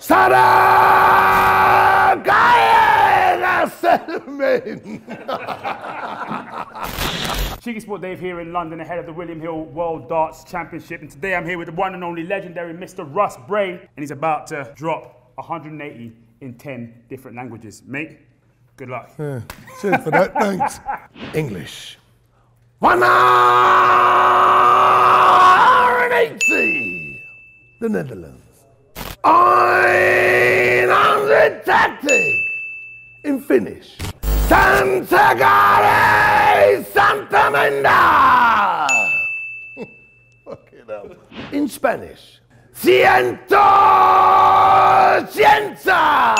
Sarah Selman. Cheeky Sport Dave here in London ahead of the William Hill World Darts Championship. And today I'm here with the one and only legendary Mr. Russ Bray. And he's about to drop 180 in 10 different languages. Mate, good luck. Yeah, cheers for that. Thanks. English. 180. The Netherlands. Einhundred tactic. In Finnish. Santa Gare Santa Menda. Fucking hell. In Spanish. Ciento Cienza.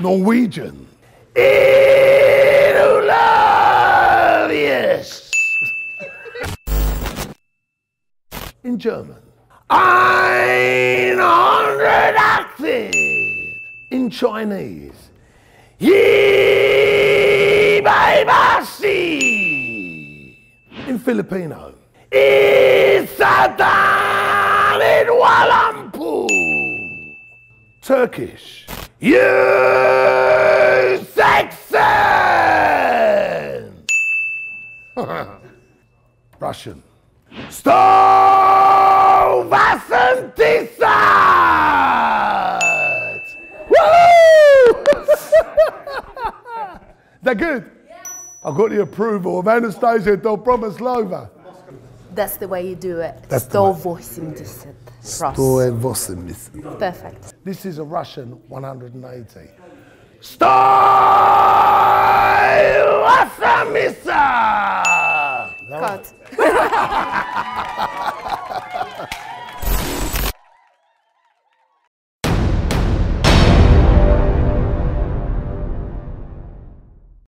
Norwegian. Irulavius. In German. Einhundred acted. In Chinese. Yibaibasi. In Filipino. Isatan in Walampu. Turkish. You Saxon! Russian. Stovasantisat! Woo! that good? I've got the approval of Anastasia Dobromyslova. That's the way you do it. That's the way. 180. Ross. 180. Perfect. This is a Russian 180. Stovasamisa! Cut.